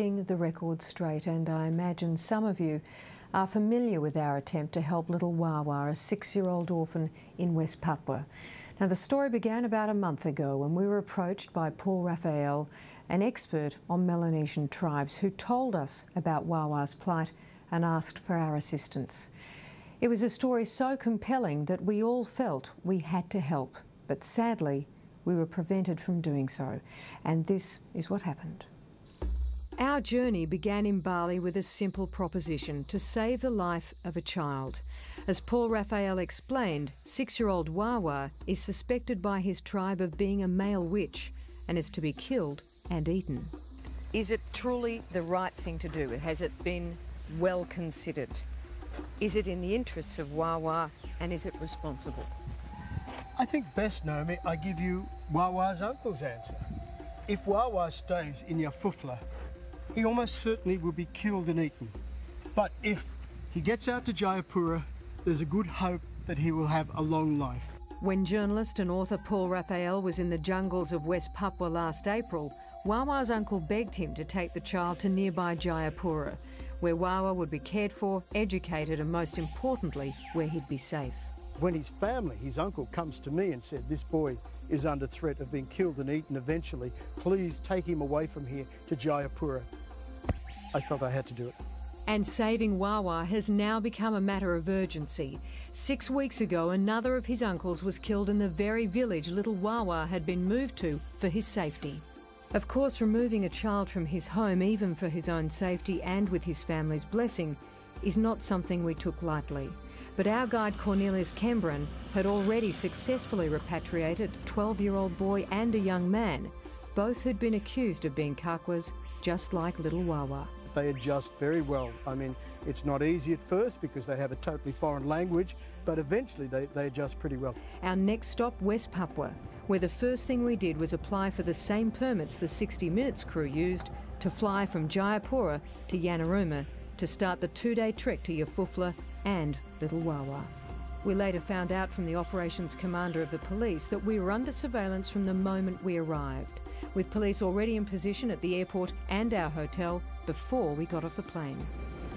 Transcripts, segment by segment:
The record straight, and I imagine some of you are familiar with our attempt to help little Wawa, a six year old orphan in West Papua. Now, the story began about a month ago when we were approached by Paul Raffaele, an expert on Melanesian tribes, who told us about Wawa's plight and asked for our assistance. It was a story so compelling that we all felt we had to help, but sadly, we were prevented from doing so. And this is what happened. Our journey began in Bali with a simple proposition to save the life of a child. As Paul Raffaele explained, six year old Wawa is suspected by his tribe of being a male witch and is to be killed and eaten. Is it truly the right thing to do? Has it been well considered? Is it in the interests of Wawa and is it responsible? I think best, Naomi, I give you Wawa's uncle's answer. If Wawa stays in Yafufla, he almost certainly will be killed and eaten. But if he gets out to Jayapura, there's a good hope that he will have a long life. When journalist and author Paul Raffaele was in the jungles of West Papua last April, Wawa's uncle begged him to take the child to nearby Jayapura, where Wawa would be cared for, educated, and most importantly, where he'd be safe. When his family, his uncle, comes to me and said, This boy is under threat of being killed and eaten eventually, please take him away from here to Jayapura. I felt I had to do it. And saving Wawa has now become a matter of urgency. Six weeks ago, another of his uncles was killed in the very village little Wawa had been moved to for his safety. Of course, removing a child from his home, even for his own safety and with his family's blessing, is not something we took lightly. But our guide Cornelius Kembran had already successfully repatriated a 12 year old boy and a young man, both who'd been accused of being Kakwas, just like little Wawa. They adjust very well. I mean, it's not easy at first because they have a totally foreign language, but eventually they, they adjust pretty well. Our next stop, West Papua, where the first thing we did was apply for the same permits the 60 Minutes crew used to fly from Jayapura to Yaniruma to start the two-day trek to Yafufla and Little Wawa. We later found out from the operations commander of the police that we were under surveillance from the moment we arrived, with police already in position at the airport and our hotel before we got off the plane.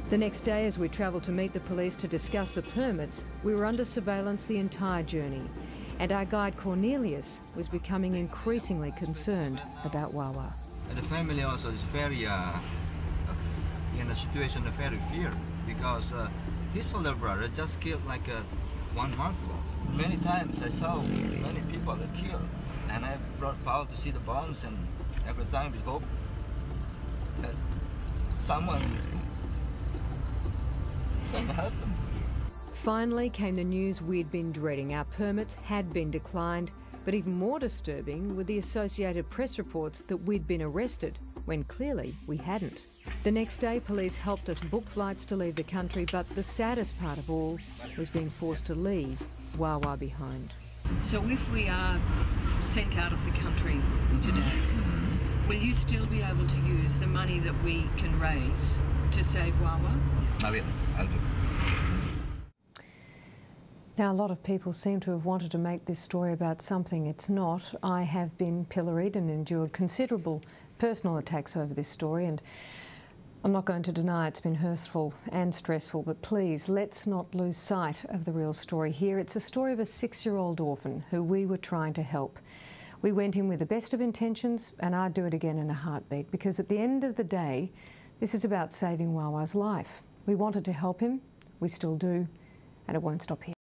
The next day, as we travelled to meet the police to discuss the permits, we were under surveillance the entire journey. And our guide Cornelius was becoming increasingly concerned about Wawa. The family also is very, uh, in a situation of very fear because uh, his older brother just killed like uh, one month ago. Many times I saw many people that killed and I brought Paul to see the bones and every time we hope that someone can help them. Finally came the news we'd been dreading. Our permits had been declined, but even more disturbing were the associated press reports that we'd been arrested when clearly we hadn't. The next day, police helped us book flights to leave the country, but the saddest part of all was being forced to leave Wawa behind. So if we are sent out of the country today, mm-hmm. will you still be able to use the money that we can raise to save Wawa? I will. I'll do. Now, a lot of people seem to have wanted to make this story about something it's not. I have been pilloried and endured considerable personal attacks over this story, and I'm not going to deny it's been hurtful and stressful, but please let's not lose sight of the real story here. It's a story of a six year old orphan who we were trying to help. We went in with the best of intentions, and I'd do it again in a heartbeat because at the end of the day, this is about saving Wawa's life. We wanted to help him, we still do, and it won't stop here.